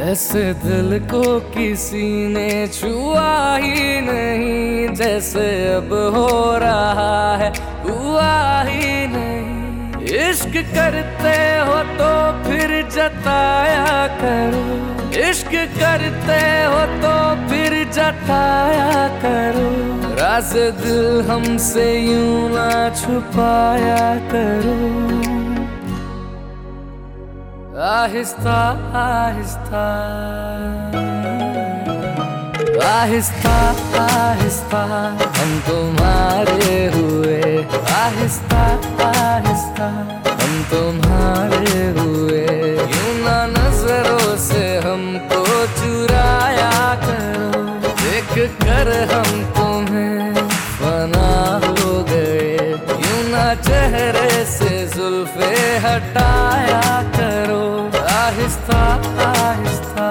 ऐसे दिल को किसी ने छुआ ही नहीं, जैसे अब हो रहा है, हुआ ही नहीं। इश्क करते हो तो फिर जताया करो। इश्क करते हो तो फिर जताया करो। राज दिल हमसे यूँ ना छुपाया करो। आहिस्ता आहिस्ता। आहिस्ता आहिस्ता, हम तुम्हारे हुए। आहिस्ता आहिस्ता, हम तुम्हारे हुए। यूँ ना नज़रों से हमको चुराया करो। देख कर हम तुम्हें फना हो गए। यूँ ना चेहरे से जुल्फे हटाया करो आहिस्ता आहिस्ता।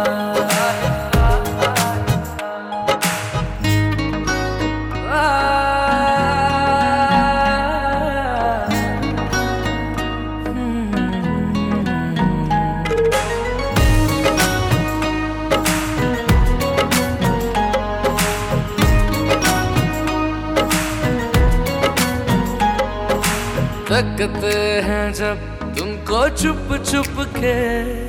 तकते हैं जब तुमको चुप चुप के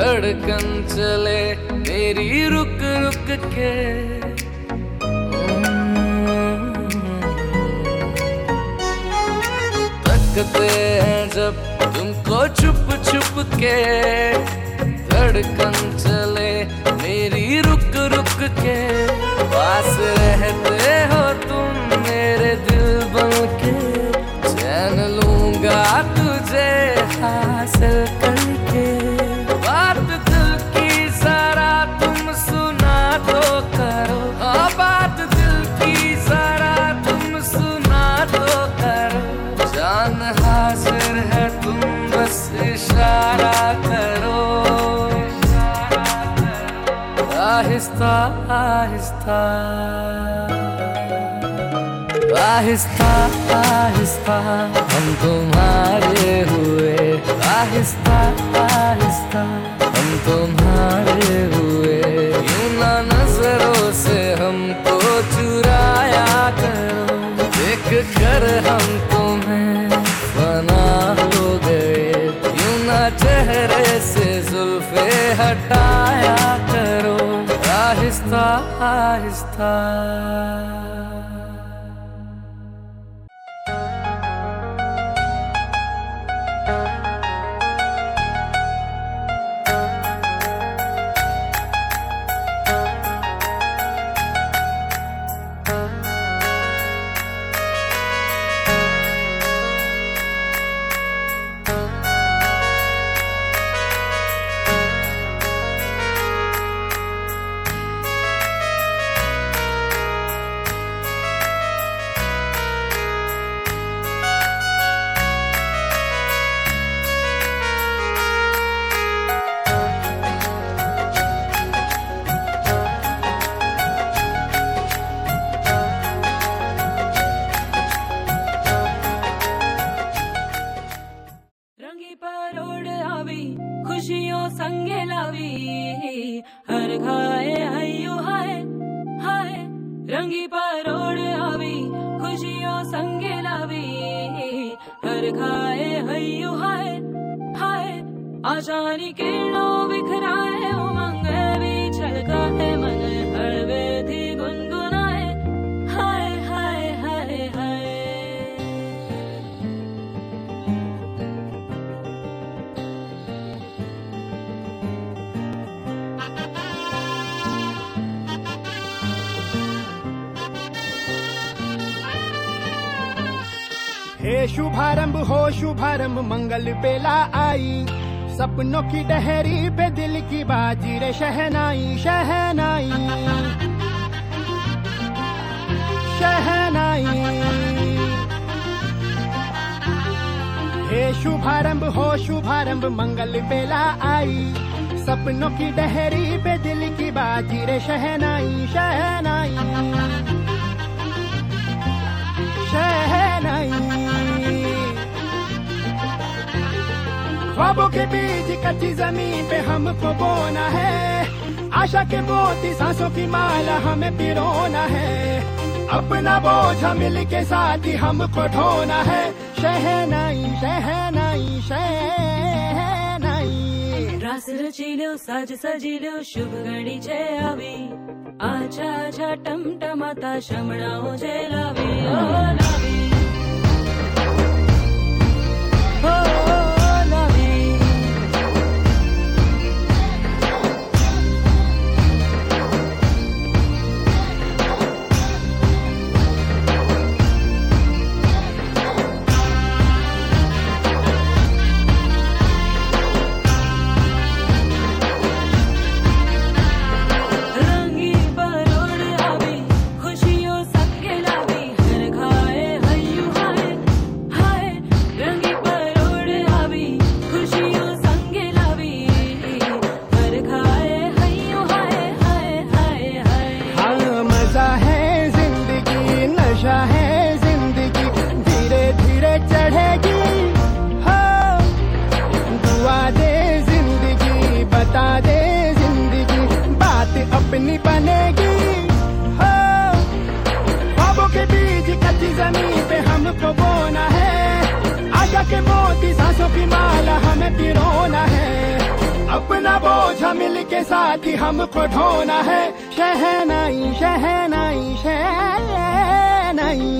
धड़कन चले, मेरी रुक रुक के। तकते हैं जब तुमको छुप छुप के। धड़कन चले, मेरी रुक रुक के। पास रहते हो तुम मेरे दिल बन के। चैन लूँगा तुझे हासिल करके आहिस्ता आहिस्ता आहिस्ता आहिस्ता हम तुम्हारे हुए आहिस्ता आहिस्ता हम तुम्हारे आहिस्ता संगे लावी। हर घाए हयो हाय हाय, रंगी परोड़ आवी खुशियों संगे लावी। हर घाए हयो, हाय हाय आशानी किरणों बिखराए हो। शुभारंभ, हो शुभारंभ, मंगल बेला आई। सपनों की डहरी पे दिल की बाजी रे, शहनाई शहनाई। शहनाई। हे शुभारंभ, हो शुभारंभ, मंगल बेला आई। सपनों की डहरी पे दिल की बाजी रे, शहनाई शहनाई। शहनाई। ख्वाबों के बीच कच्ची ज़मीन पे हमको बोना है आशा के मोती सांसों की माला हमें पिरोना है अपना बोझ मिल के साथ ही हमको ढोना है शहनाई शहनाई शहनाई रास रची लो, साज सजी लो, शुभ घड़ी छे आवी। आछा आछा टमटमाता शमणाओ जे ओ के बोना है के मोती सांसों की माला हमें पिरोना है अपना बोझ मिल के साथ ही हमको ढोना है शहनाई शहनाई शहनाई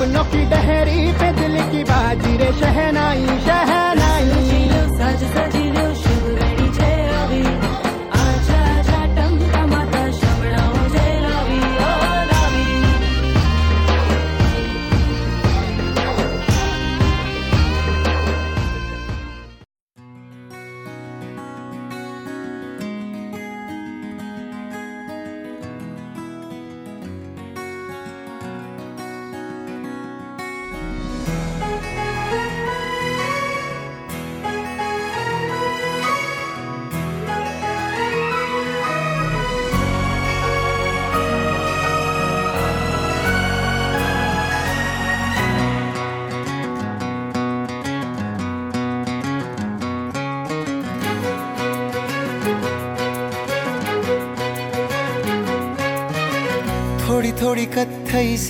सपनों की डहरी पे दिल की बाजी रे शहनाई शहनाई। सज साज सजिलो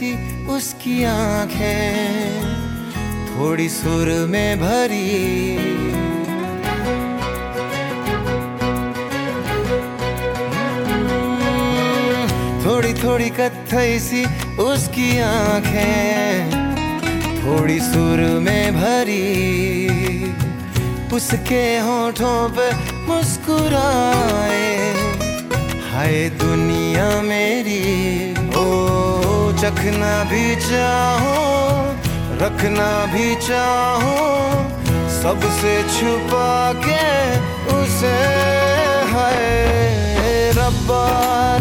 सी उसकी आँखें थोड़ी सुर में भरी। थोड़ी थोड़ी कथई सी उसकी आँखें थोड़ी सुर में भरी। उसके होठों पे मुस्कुराए, हाय दुनिया मेरी। ओ चखना भी चाहो, रखना भी चाहो, सबसे छुपा के उसे है। रब्बा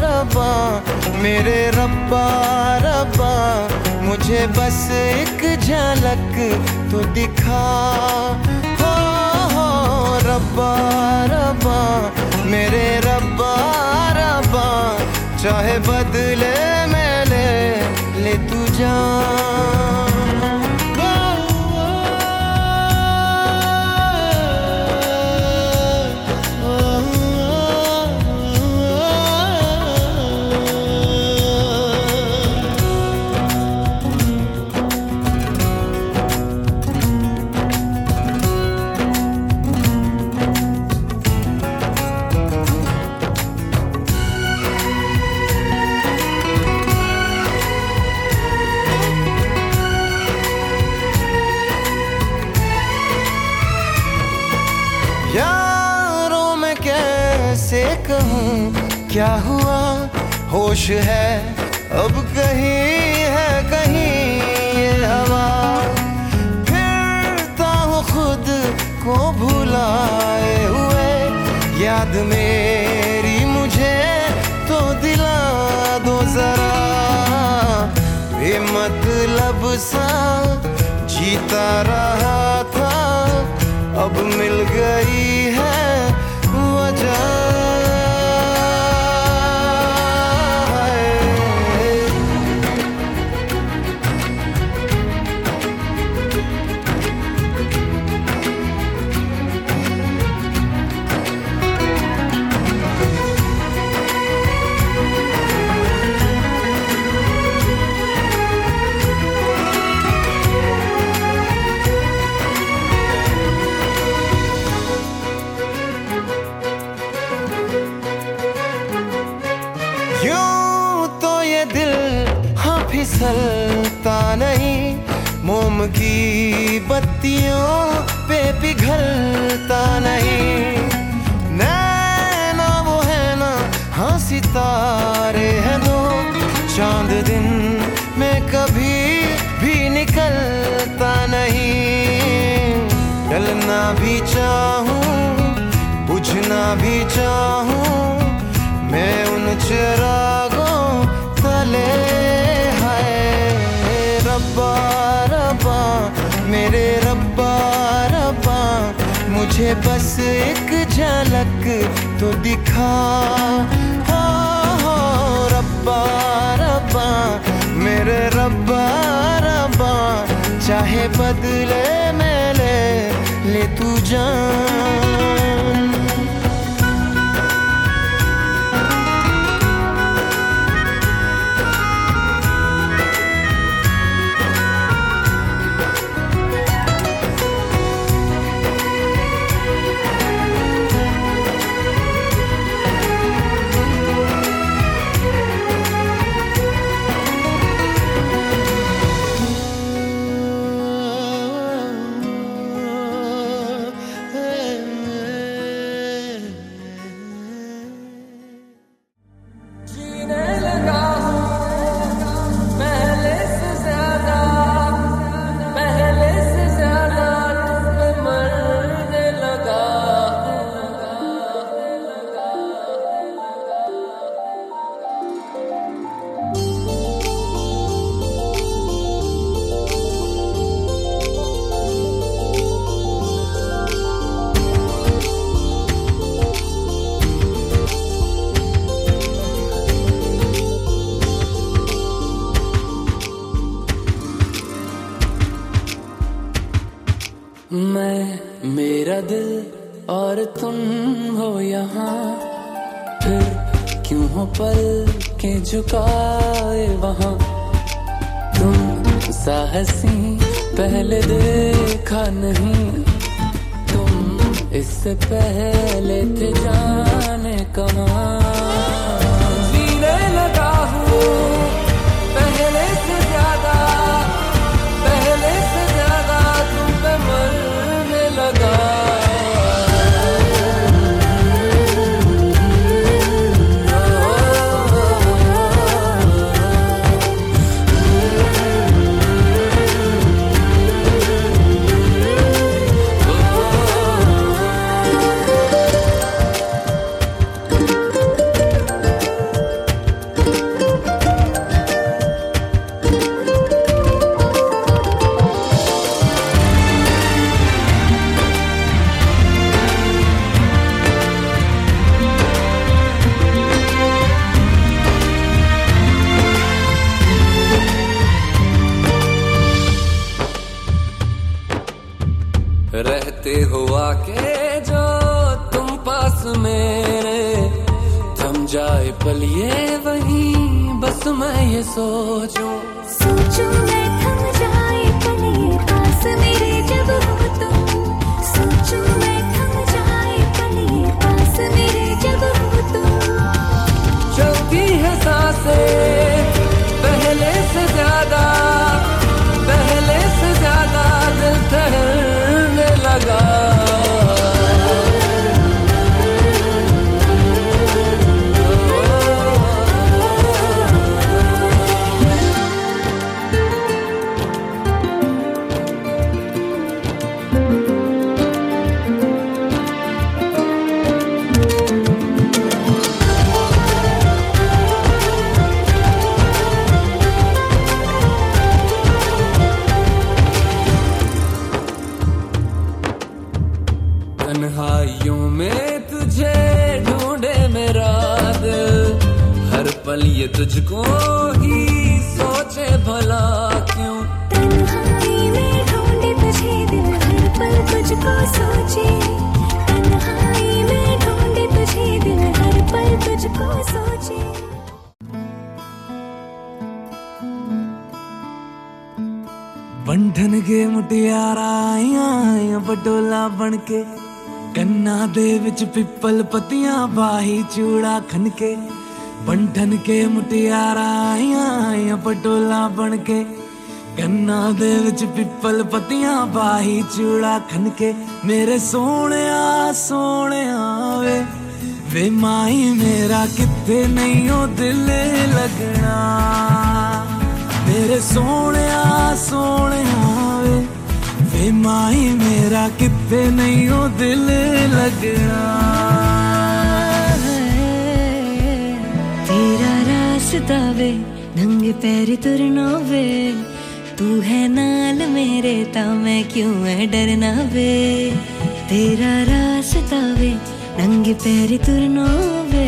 रब्बा, मेरे रब्बा रब्बा, मुझे बस एक झलक तो दिखा। हो हो, रब्बा रब्बा, मेरे रब्बा रब्बा, चाहे बदले ले तू जान। होश है, अब कहीं है, कहीं ये हवा। फिरता हूँ खुद को भुलाए हुए। याद मेरी मुझे तो दिला दो जरा। बेमतलब सा जीता रहा भी चाहूँ मैं उन चिरागों तले है रब्बा रब्बा मेरे रब्बा रब्बा मुझे बस एक झलक तो दिखा। हो, मेरे रब्बा रब्बा चाहे बदले में ले ले तू जान। और तुम हो यहाँ, फिर क्यों हो पल के झुकाए वहाँ? तुम साहसी पहले देखा नहीं, तुम इससे पहले थे जाने कहाँ? ये सोचूं। सोचूं मैं थम जाए पल ये पास मेरे जब हो तुम। सोचूं मैं थम जाए पल ये पास मेरे जब हो तुम। चलती है साँसें। तन्हाइयों में तुझे ढूंढे मेरा दिल हर पल ये तुझको ही सोचे भला क्यों? तन्हाई में ढूंढे तुझे दिल हर पल तुझको सोचे। तन्हाई में ढूंढे तुझे दिल हर पल तुझको सोचे। बंधन के मुटियारा आया बटोला बनके के। ਕੰਨਾਂ ਦੇ ਵਿੱਚ ਪਿੱਪਲ ਪੱਤੀਆਂ ਬਾਹੀ ਚੂੜਾ ਖਨ ਕੇ ਬੰਧਨ ਕੇ ਮੁਟਿਆਰਾਂ ਪਟੋਲਾ ਬਣ ਕੇ। ਕੰਨਾਂ ਦੇ ਵਿੱਚ ਪਿੱਪਲ ਪੱਤੀਆਂ ਬਾਹੀ ਚੂੜਾ ਖਨ ਕੇ, ਮੇਰੇ ਸੋਹਣਿਆ ਸੋਹਣਿਆ ਵੇ। ਵੇ ਮਾਈ, ਮੇਰਾ ਕਿੱਥੇ ਨਹੀਂ ਉਹ ਦਿਲ ਲੱਗਣਾ। ਮੇਰੇ ਸੋਹਣਿਆ ਸੋਹਣਿਆ ਵੇ। ए माई, मेरा कितने नहीं ओ दिल लगना तेरा रास्ता वे, नंगे पैर तुरना वे। तू है नाल मेरे, ता मैं क्यों है डरना वे? तेरा रास्ता वे, नंगे पैर तुरना वे।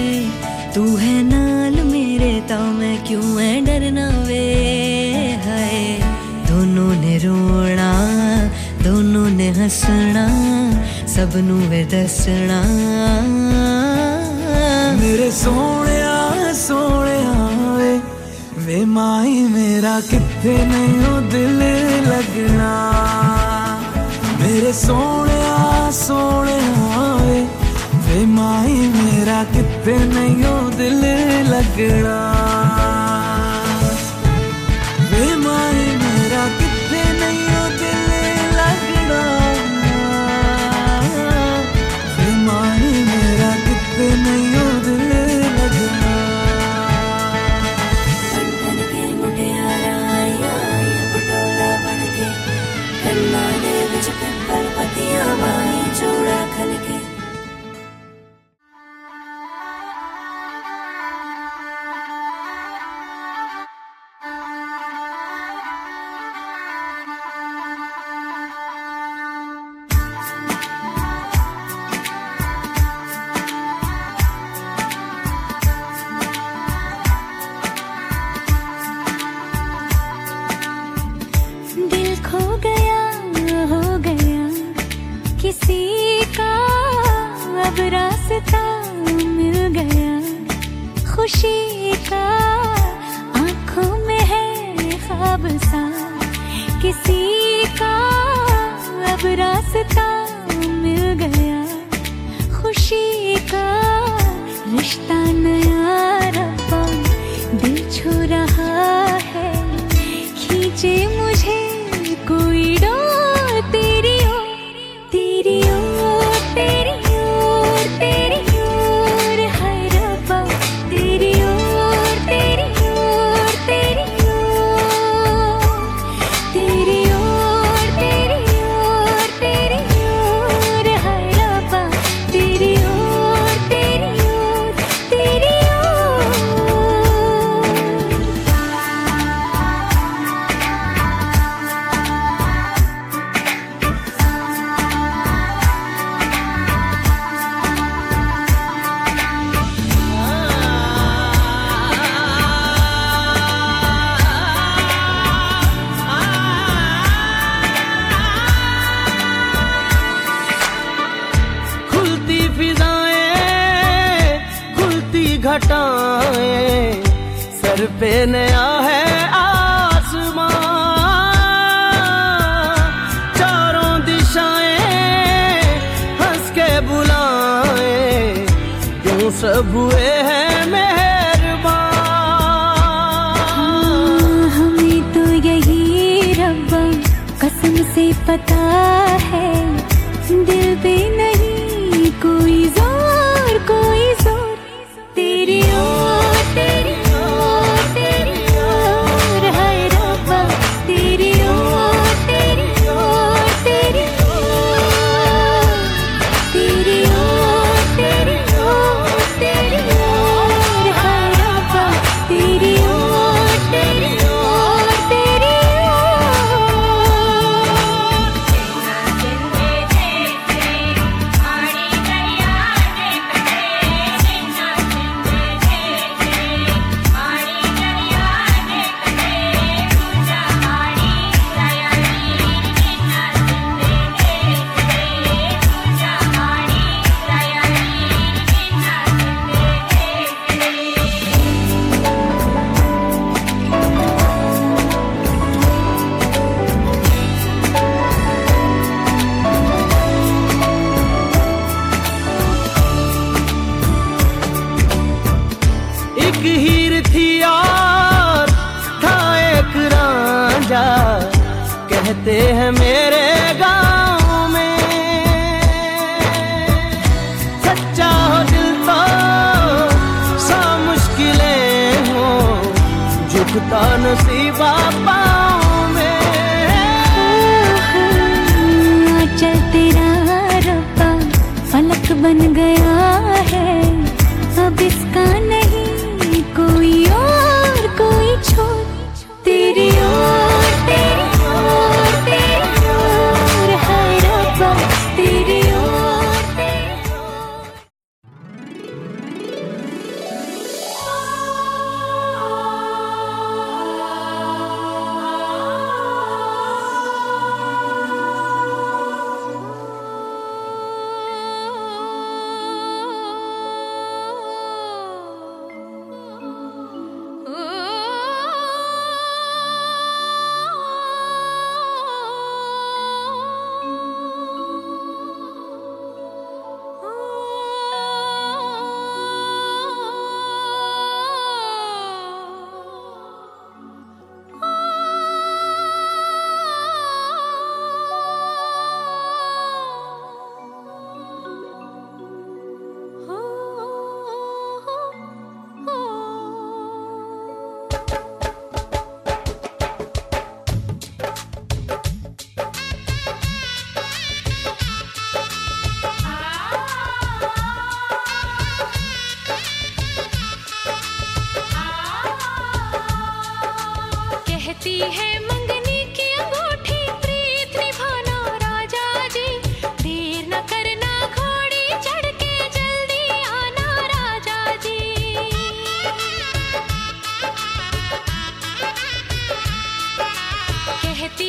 तू है नाल मेरे, ता मैं क्यों है डरना वे? हाय, दोनों ने रोना ਹੱਸਣਾ, ਸਭ ਨੂੰ ਵੇ ਦੱਸਣਾ। ਮੇਰੇ ਸੋਹਣਿਆ ਸੋਹਣਿਆ ਵੇ ਵੇ ਮਾਈ ਮੇਰਾ ਕਿੱਥੇ ਨਹੀਂ ਉਹ ਦਿਲ ਲੱਗਣਾ। ਮੇਰੇ ਸੋਹਣਿਆ ਸੋਹਣਿਆ ਵੇ ਵੇ ਮਾਈ ਮੇਰਾ ਕਿੱਥੇ ਨਹੀਂ ਉਹ ਦਿਲ ਲੱਗਣਾ। 会没有 been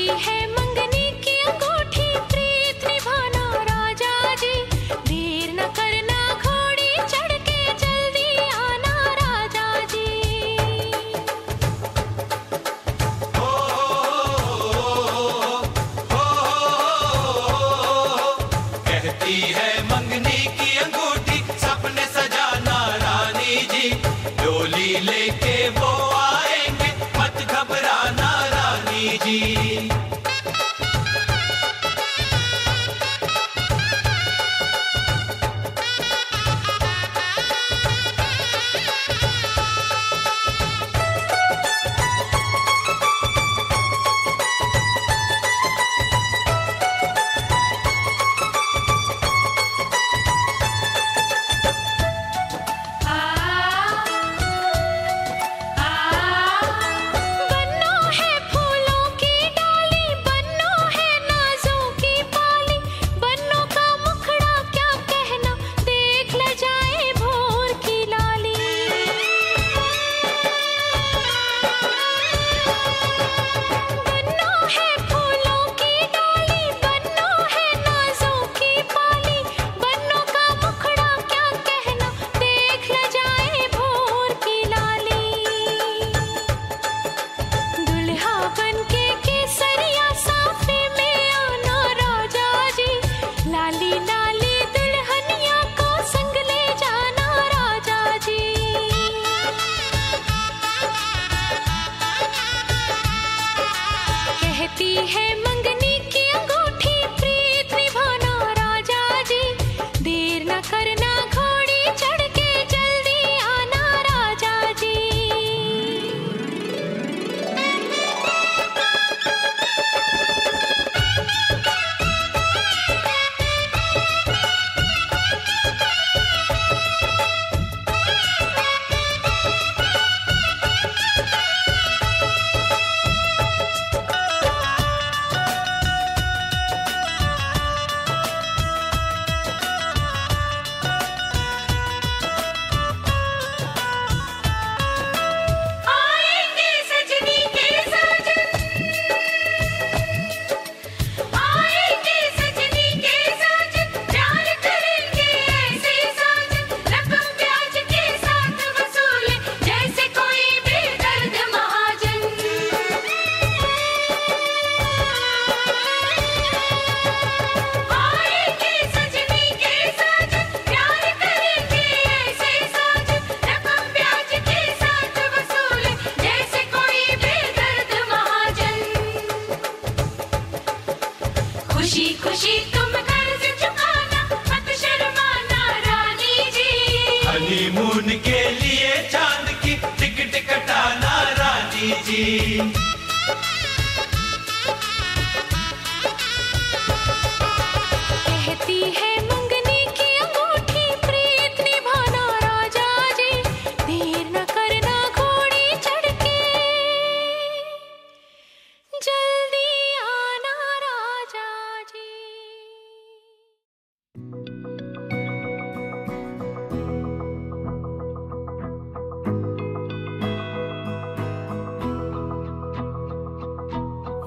hey.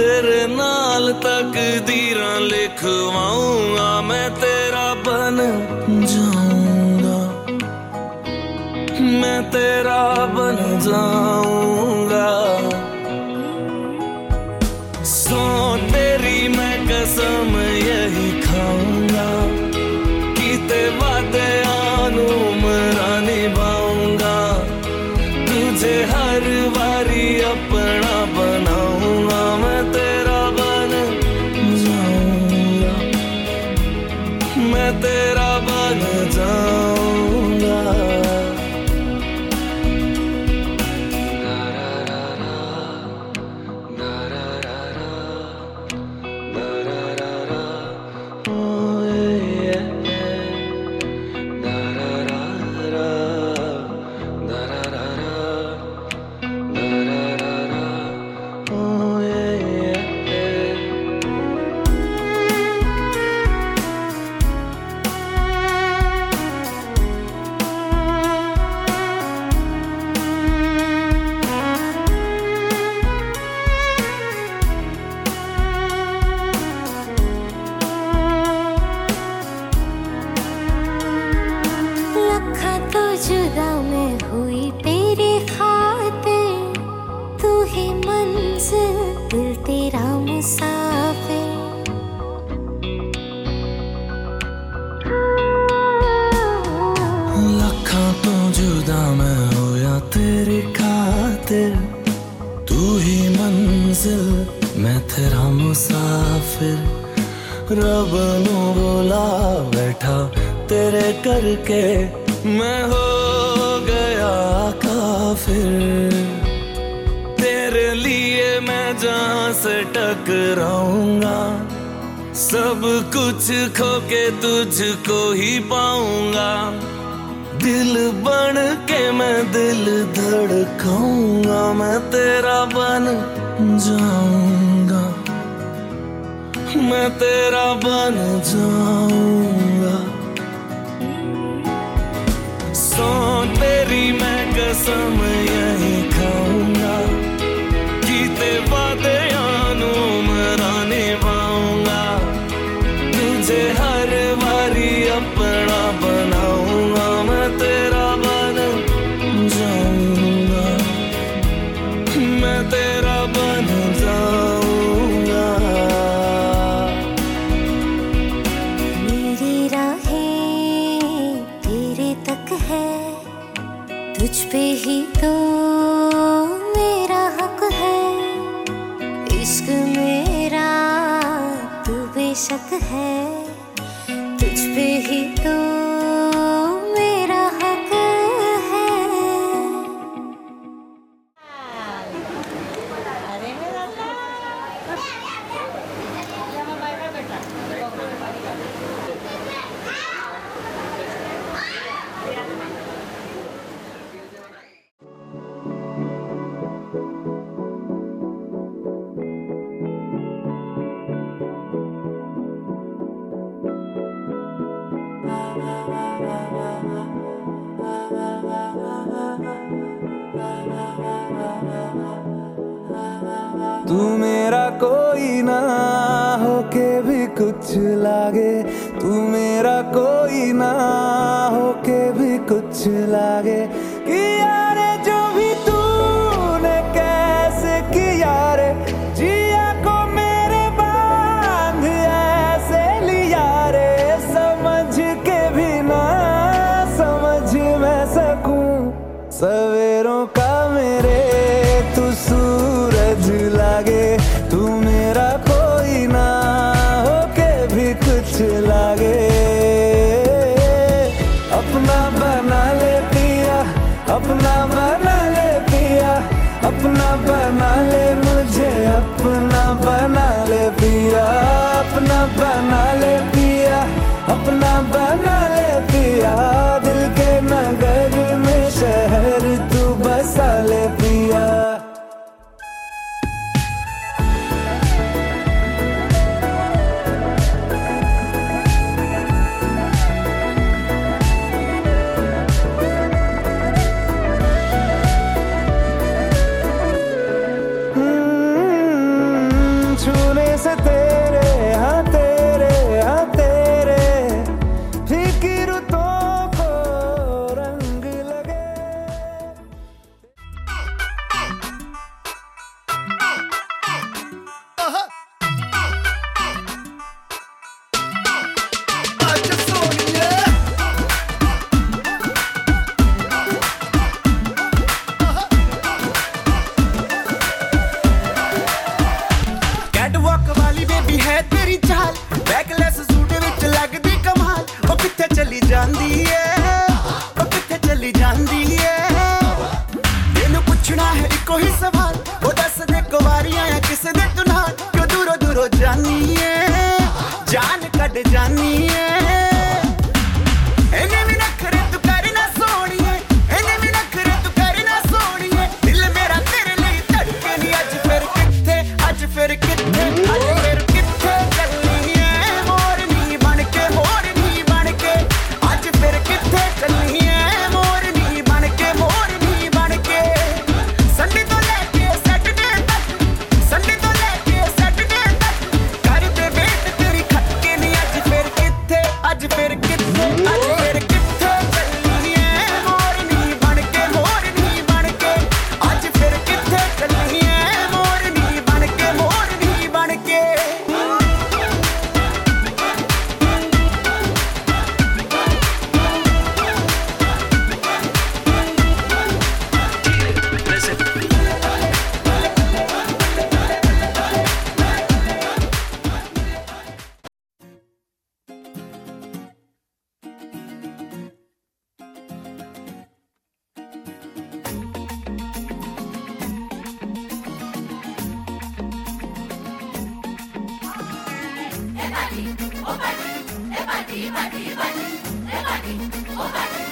तेरे नाल तक दीर लिखवाऊँगा मैं तेरा बन जाऊँगा मैं तेरा बन जाऊँगा टकराऊँगा। सब कुछ खो के तुझको ही पाऊँगा। दिल बन के मैं दिल धड़काऊँगा। मैं तेरा बन जाऊँगा। मैं तेरा बन जाऊँगा। सो तेरी मैं कसम यही अपना बना ले मुझे, अपना बना ले पिया, अपना बना ले पिया, अपना बना ले पिया। दिल के नगर में शहर तू बसा ले पिया। ਹੈ ਇੱਕੋ ਹੀ ਸਵਾਲ ਉਹ ਦੱਸ ਦੇ ਕੁਵਾਰੀਆਂ ਆ ਕਿਸ ਦੇ ਤੂੰ ਨਾਲ ਕਿਉਂ ਦੂਰੋਂ ਦੂਰੋਂ ਜਾਨੀ ਏ ਜਾਨ ਕੱਢ ਜਾਨੀ ਏ ó bàdí ó bàdí ẹ bàdí bàdí bàdí ẹ bàdí ó bàdí.